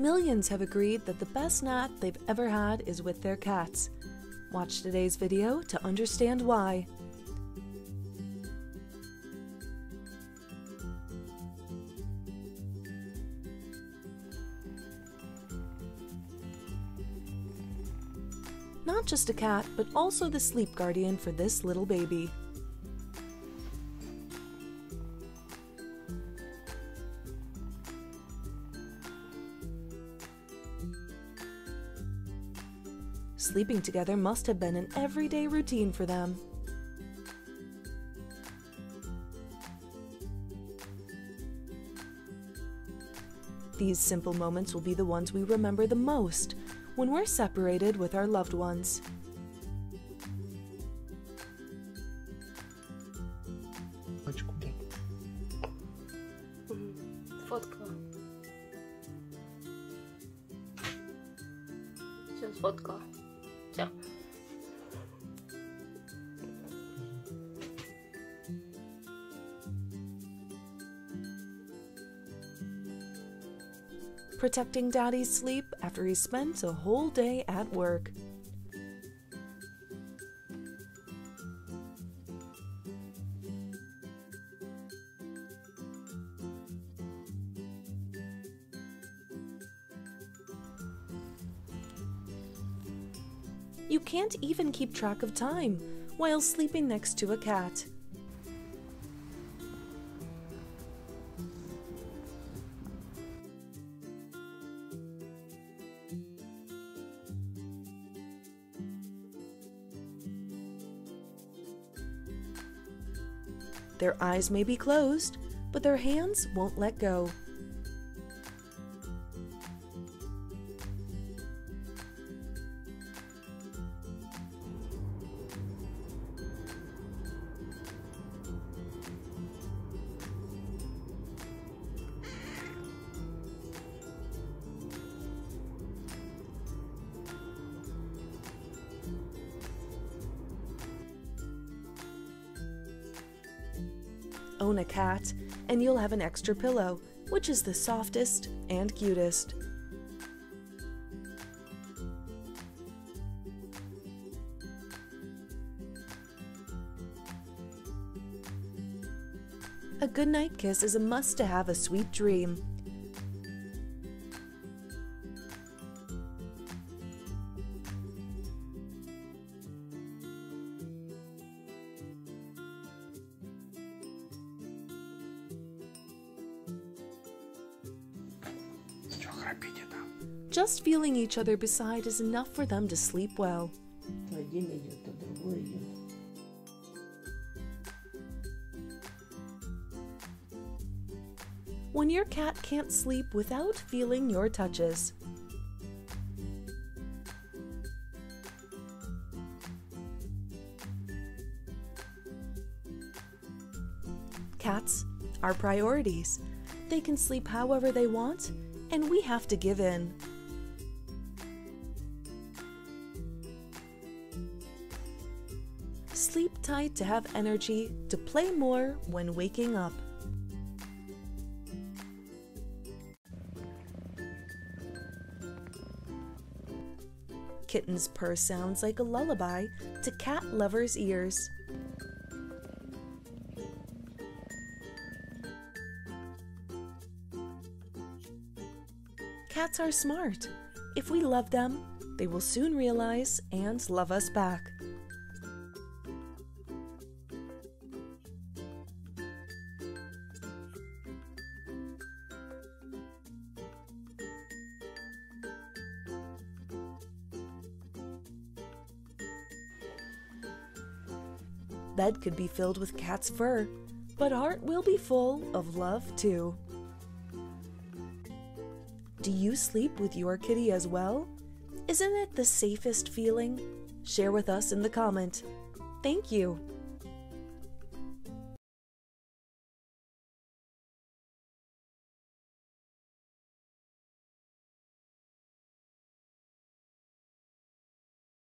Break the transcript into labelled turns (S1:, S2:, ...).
S1: Millions have agreed that the best nap they've ever had is with their cats. Watch today's video to understand why. Not just a cat, but also the sleep guardian for this little baby. Sleeping together must have been an everyday routine for them. These simple moments will be the ones we remember the most when we're separated with our loved ones.
S2: Очку
S1: Protecting Daddy's sleep after he spent a whole day at work. You can't even keep track of time while sleeping next to a cat. Their eyes may be closed, but their hands won't let go. Own a cat, and you'll have an extra pillow, which is the softest and cutest. A goodnight kiss is a must to have a sweet dream. Just feeling each other beside is enough for them to sleep well. When your cat can't sleep without feeling your touches. Cats are priorities. They can sleep however they want and we have to give in. Sleep tight to have energy to play more when waking up. Kitten's purr sounds like a lullaby to cat lovers' ears. Cats are smart. If we love them, they will soon realize and love us back. Bed could be filled with cat's fur, but heart will be full of love too. Do you sleep with your kitty as well? Isn't it the safest feeling? Share with us in the comment. Thank you.